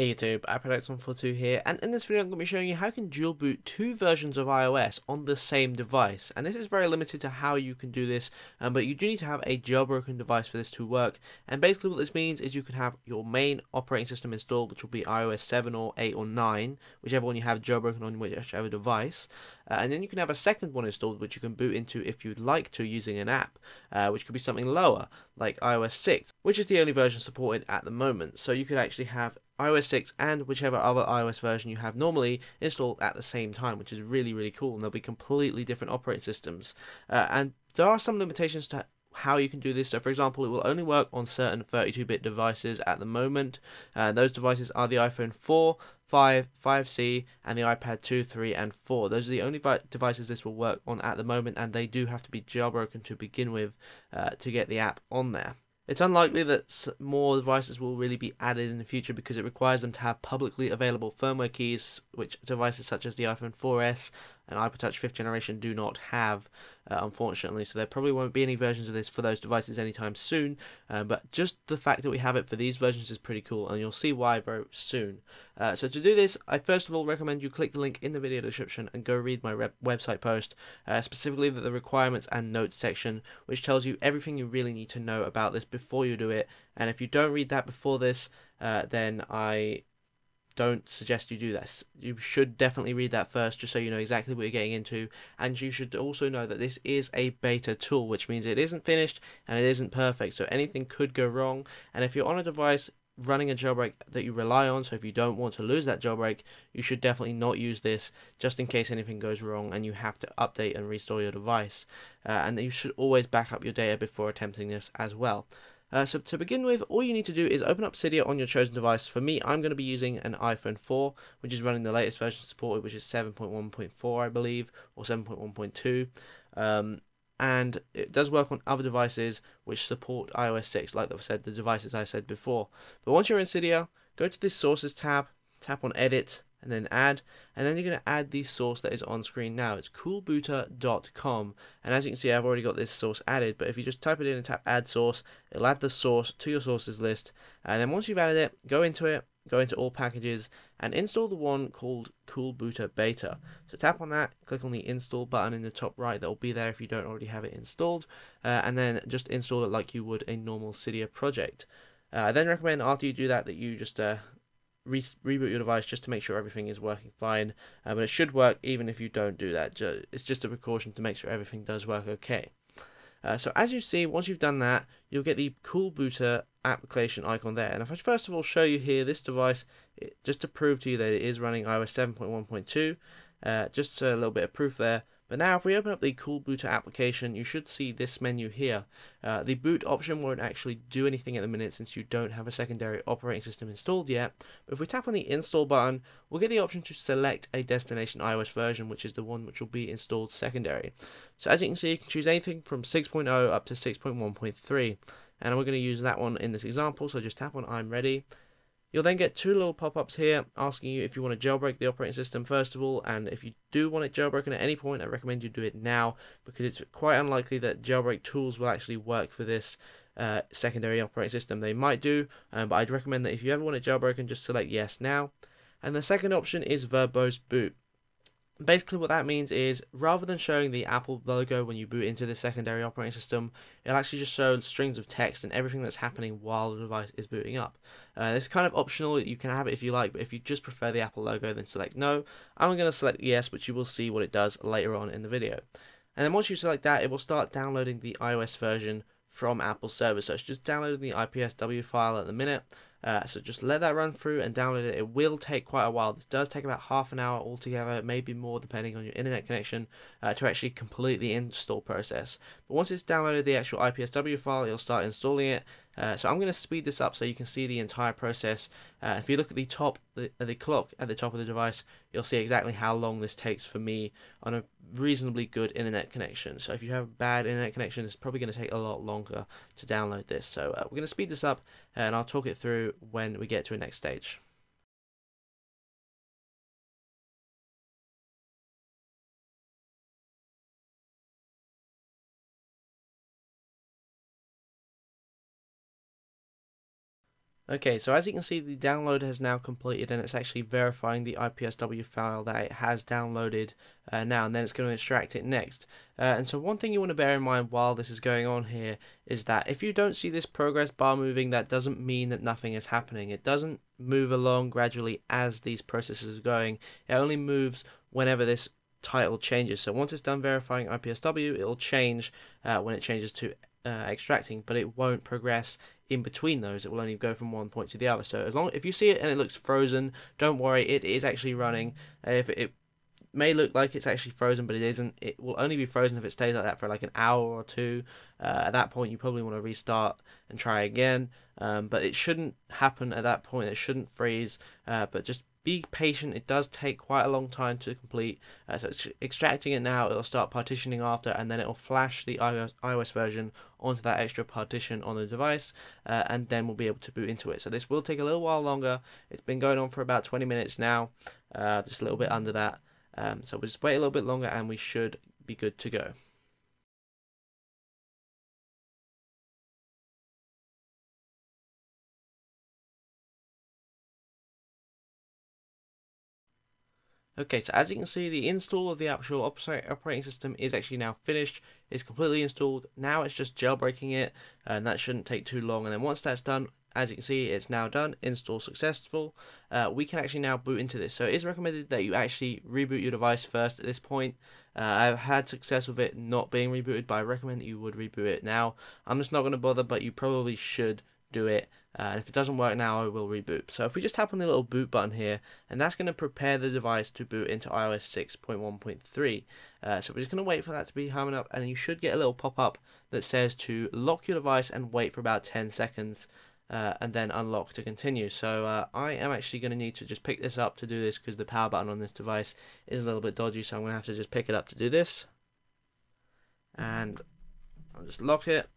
Hey YouTube, iPodHacks142 here, and in this video I'm going to be showing you how you can dual boot two versions of iOS on the same device. And this is very limited to how you can do this, um, but you do need to have a jailbroken device for this to work. And basically what this means is you can have your main operating system installed, which will be iOS 7 or 8 or 9, whichever one you have jailbroken on whichever device. Uh, and then you can have a second one installed, which you can boot into if you'd like to using an app, uh, which could be something lower, like iOS 6, which is the only version supported at the moment. So you could actually have iOS 6 and whichever other iOS version you have normally installed at the same time, which is really, really cool. And they'll be completely different operating systems. Uh, and there are some limitations to how you can do this. So, for example, it will only work on certain 32 bit devices at the moment. Uh, those devices are the iPhone 4, 5, 5C, and the iPad 2, 3, and 4. Those are the only devices this will work on at the moment, and they do have to be jailbroken to begin with uh, to get the app on there. It's unlikely that more devices will really be added in the future because it requires them to have publicly available firmware keys, which devices such as the iPhone 4S and iPod 5th generation do not have, uh, unfortunately. So there probably won't be any versions of this for those devices anytime soon. Uh, but just the fact that we have it for these versions is pretty cool, and you'll see why very soon. Uh, so to do this, I first of all recommend you click the link in the video description and go read my website post, uh, specifically the requirements and notes section, which tells you everything you really need to know about this before you do it. And if you don't read that before this, uh, then I don't suggest you do this. You should definitely read that first just so you know exactly what you're getting into. And you should also know that this is a beta tool, which means it isn't finished and it isn't perfect. So anything could go wrong. And if you're on a device running a jailbreak that you rely on, so if you don't want to lose that jailbreak, you should definitely not use this just in case anything goes wrong and you have to update and restore your device. Uh, and you should always back up your data before attempting this as well. Uh, so to begin with, all you need to do is open up Cydia on your chosen device. For me, I'm going to be using an iPhone 4, which is running the latest version supported, which is 7.1.4, I believe, or 7.1.2. Um, and it does work on other devices which support iOS 6, like I said, the devices I said before. But once you're in Cydia, go to this Sources tab, tap on Edit, and then add and then you're going to add the source that is on screen now. It's coolbooter.com and as you can see I've already got this source added but if you just type it in and tap add source it'll add the source to your sources list. And then once you've added it go into it go into all packages and install the one called coolbooter beta. So tap on that click on the install button in the top right that will be there if you don't already have it installed uh, and then just install it like you would a normal Cydia project. Uh, I then recommend after you do that that you just uh, re reboot your device just to make sure everything is working fine. Uh, but it should work even if you don't do that. It's just a precaution to make sure everything does work okay. Uh, so as you see, once you've done that, you'll get the Cool Booter application icon there. And if I first of all show you here this device, it, just to prove to you that it is running iOS 7.1.2, uh, just a little bit of proof there. But now if we open up the Cool Booter application, you should see this menu here. Uh, the boot option won't actually do anything at the minute since you don't have a secondary operating system installed yet. But if we tap on the install button, we'll get the option to select a destination iOS version, which is the one which will be installed secondary. So as you can see, you can choose anything from 6.0 up to 6.1.3. And we're going to use that one in this example, so just tap on I'm ready. You'll then get two little pop-ups here asking you if you want to jailbreak the operating system first of all, and if you do want it jailbroken at any point, I recommend you do it now because it's quite unlikely that jailbreak tools will actually work for this uh, secondary operating system. They might do, um, but I'd recommend that if you ever want it jailbroken, just select yes now. And the second option is verbose boot. Basically what that means is rather than showing the Apple logo when you boot into the secondary operating system, it'll actually just show strings of text and everything that's happening while the device is booting up. Uh, it's kind of optional, you can have it if you like, but if you just prefer the Apple logo then select no. I'm going to select yes, but you will see what it does later on in the video. And then once you select that, it will start downloading the iOS version from Apple server. So it's just downloading the IPSW file at the minute. Uh, so just let that run through and download it. It will take quite a while. This does take about half an hour altogether, maybe more depending on your internet connection, uh, to actually complete the install process. But once it's downloaded the actual IPSW file, you'll start installing it. Uh, so I'm going to speed this up so you can see the entire process. Uh, if you look at the top, the, the clock at the top of the device, you'll see exactly how long this takes for me on a reasonably good internet connection. So if you have a bad internet connection, it's probably going to take a lot longer to download this. So uh, we're going to speed this up and I'll talk it through when we get to a next stage. Okay, so as you can see, the download has now completed and it's actually verifying the IPSW file that it has downloaded uh, now, and then it's going to extract it next. Uh, and so one thing you want to bear in mind while this is going on here is that if you don't see this progress bar moving, that doesn't mean that nothing is happening. It doesn't move along gradually as these processes are going. It only moves whenever this title changes. So once it's done verifying IPSW, it'll change uh, when it changes to uh, extracting, but it won't progress in between those. It will only go from one point to the other. So as long if you see it and it looks frozen, don't worry, it is actually running. If it, may look like it's actually frozen, but it isn't. It will only be frozen if it stays like that for like an hour or two. Uh, at that point, you probably want to restart and try again. Um, but it shouldn't happen at that point. It shouldn't freeze. Uh, but just be patient. It does take quite a long time to complete. Uh, so it's extracting it now. It'll start partitioning after, and then it'll flash the iOS, iOS version onto that extra partition on the device, uh, and then we'll be able to boot into it. So this will take a little while longer. It's been going on for about 20 minutes now, uh, just a little bit under that. Um, so we'll just wait a little bit longer, and we should be good to go. Okay, so as you can see, the install of the actual operating system is actually now finished. It's completely installed. Now it's just jailbreaking it, and that shouldn't take too long. And then once that's done, as you can see, it's now done. Install successful. Uh, we can actually now boot into this. So it is recommended that you actually reboot your device first at this point. Uh, I've had success with it not being rebooted, but I recommend that you would reboot it now. I'm just not going to bother, but you probably should do it. Uh, and if it doesn't work now, I will reboot. So if we just tap on the little boot button here, and that's going to prepare the device to boot into iOS 6.1.3. Uh, so we're just going to wait for that to be humming up, and you should get a little pop-up that says to lock your device and wait for about 10 seconds. Uh, and then unlock to continue. So uh, I am actually going to need to just pick this up to do this because the power button on this device is a little bit dodgy. So I'm going to have to just pick it up to do this. And I'll just lock it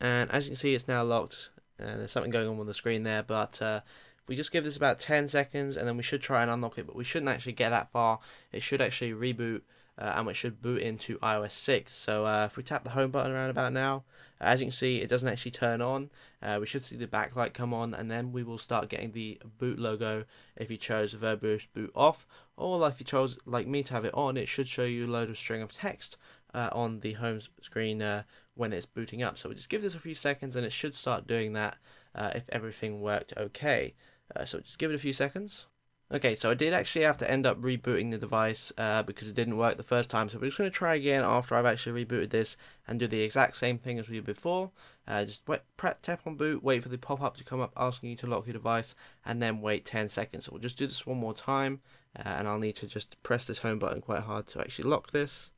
and as you can see it's now locked and there's something going on on the screen there but uh, we just give this about 10 seconds and then we should try and unlock it but we shouldn't actually get that far. It should actually reboot uh, and it should boot into iOS 6 so uh, if we tap the home button around about now as you can see it doesn't actually turn on. Uh, we should see the backlight come on and then we will start getting the boot logo if you chose verbose boot off or if you chose like me to have it on it should show you a load of string of text uh, on the home screen uh, when it's booting up. So we just give this a few seconds and it should start doing that uh, if everything worked okay. Uh, so just give it a few seconds. Okay, so I did actually have to end up rebooting the device uh, because it didn't work the first time. So we're just going to try again after I've actually rebooted this and do the exact same thing as we did before. Uh, just wait, tap on boot, wait for the pop-up to come up asking you to lock your device, and then wait 10 seconds. So we'll just do this one more time, and I'll need to just press this home button quite hard to actually lock this.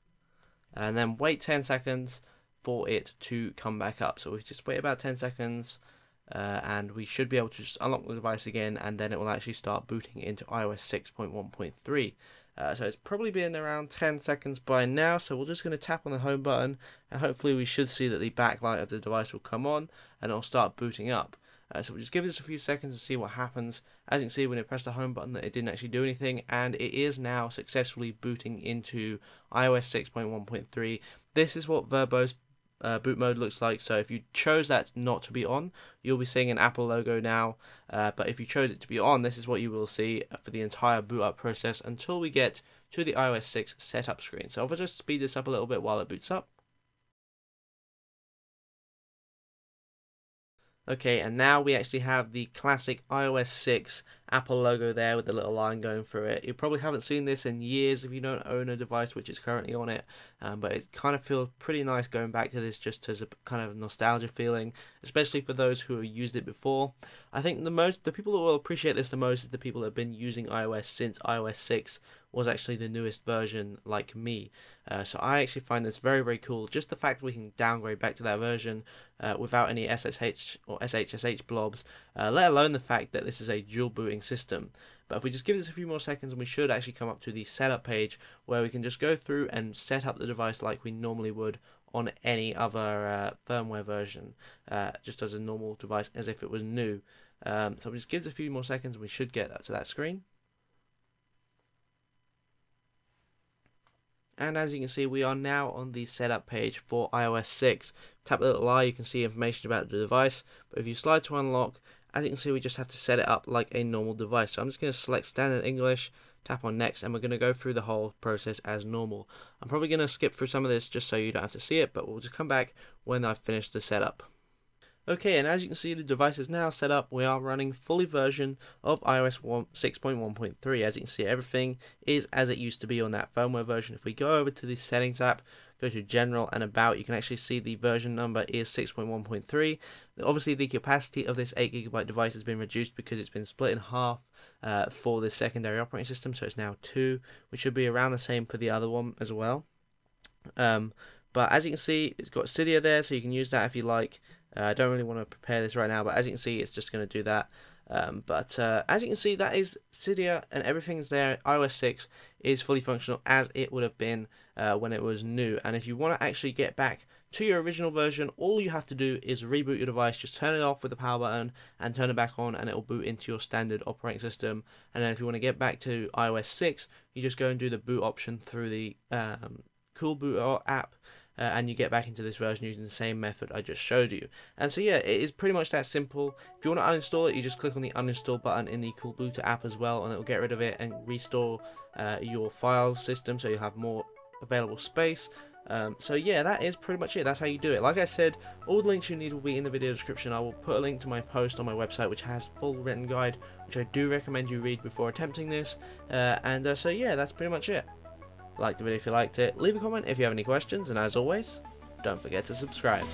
And then wait 10 seconds, for it to come back up. So we just wait about 10 seconds uh, and we should be able to just unlock the device again and then it will actually start booting into iOS 6.1.3. Uh, so it's probably been around 10 seconds by now, so we're just going to tap on the home button and hopefully we should see that the backlight of the device will come on and it'll start booting up. Uh, so we'll just give this a few seconds to see what happens. As you can see when it pressed the home button that it didn't actually do anything and it is now successfully booting into iOS 6.1.3. This is what Verbose uh, boot mode looks like. So if you chose that not to be on, you'll be seeing an Apple logo now. Uh, but if you chose it to be on, this is what you will see for the entire boot up process until we get to the iOS 6 setup screen. So if I just speed this up a little bit while it boots up. Okay, and now we actually have the classic iOS 6 Apple logo there with the little line going through it. You probably haven't seen this in years if you don't own a device which is currently on it, um, but it kind of feels pretty nice going back to this just as a kind of nostalgia feeling, especially for those who have used it before. I think the most, the people that will appreciate this the most is the people that have been using iOS since iOS 6 was actually the newest version like me. Uh, so I actually find this very, very cool. Just the fact that we can downgrade back to that version uh, without any SSH or SHSH blobs, uh, let alone the fact that this is a dual booting system. But if we just give this a few more seconds, we should actually come up to the setup page where we can just go through and set up the device like we normally would on any other uh, firmware version, uh, just as a normal device, as if it was new. Um, so we just give it a few more seconds and we should get that to that screen. And as you can see, we are now on the setup page for iOS 6. Tap the little eye, you can see information about the device. But if you slide to unlock, as you can see we just have to set it up like a normal device so I'm just going to select standard English tap on next and we're going to go through the whole process as normal I'm probably going to skip through some of this just so you don't have to see it but we'll just come back when I've finished the setup Okay, and as you can see, the device is now set up. We are running fully version of iOS 6.1.3. As you can see, everything is as it used to be on that firmware version. If we go over to the settings app, go to general and about, you can actually see the version number is 6.1.3. Obviously, the capacity of this 8GB device has been reduced because it's been split in half uh, for the secondary operating system, so it's now 2, which should be around the same for the other one as well. Um, but as you can see, it's got Cydia there, so you can use that if you like. Uh, I don't really want to prepare this right now, but as you can see, it's just going to do that. Um, but uh, as you can see, that is Cydia and everything's there. iOS 6 is fully functional as it would have been uh, when it was new. And if you want to actually get back to your original version, all you have to do is reboot your device. Just turn it off with the power button and turn it back on, and it will boot into your standard operating system. And then if you want to get back to iOS 6, you just go and do the boot option through the um, Cool Boot app uh, and you get back into this version using the same method I just showed you. And so yeah, it is pretty much that simple. If you want to uninstall it, you just click on the uninstall button in the Cool Booter app as well, and it will get rid of it and restore uh, your file system so you'll have more available space. Um, so yeah, that is pretty much it. That's how you do it. Like I said, all the links you need will be in the video description. I will put a link to my post on my website, which has full written guide, which I do recommend you read before attempting this. Uh, and uh, so yeah, that's pretty much it like the video if you liked it, leave a comment if you have any questions, and as always, don't forget to subscribe.